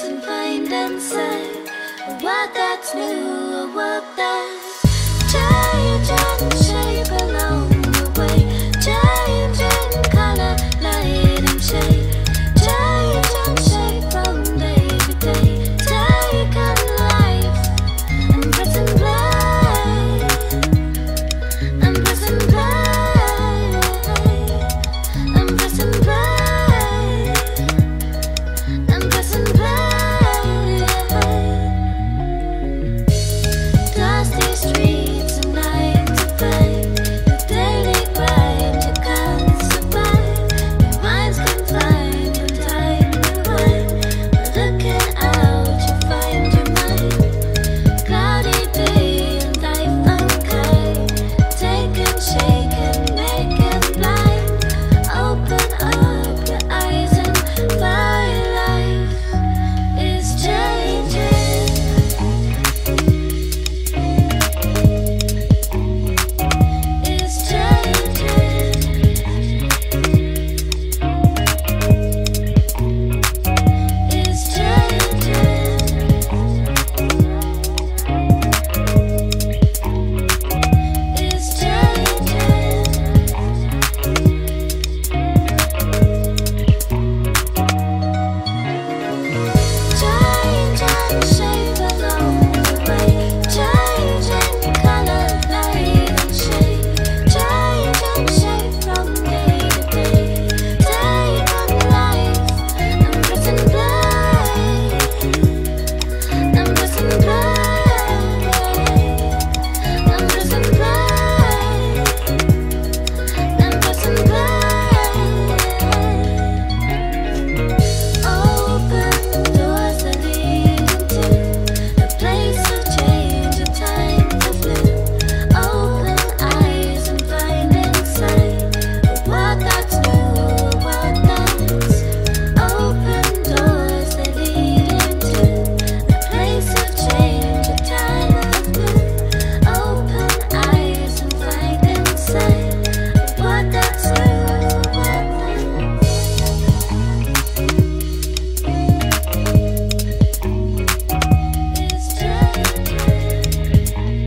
and find plain what that's new or what that's